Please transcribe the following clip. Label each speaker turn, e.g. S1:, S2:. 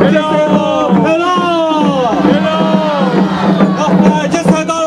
S1: هلا هلا هلا الله جي سيدو